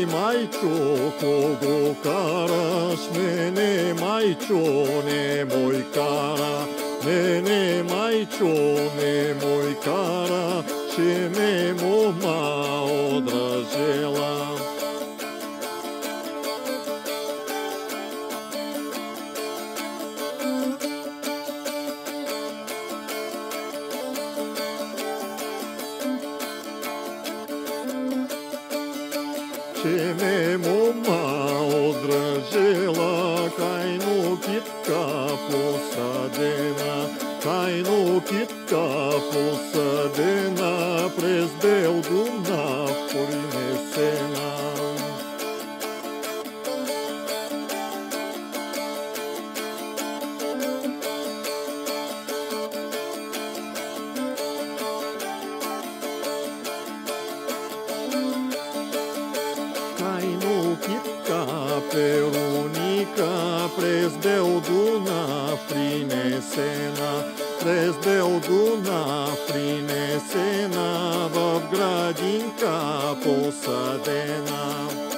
ねまいちょこごからしめねまいちょねもいからねねまいちょねもいからしめもまおだし ме мома одражела, кайно китка посадена, кайно китка посадена, Nu inukitka, perunica, prezbeuduna, prinesena, prezbeuduna, prinesena, v gradinka posadena.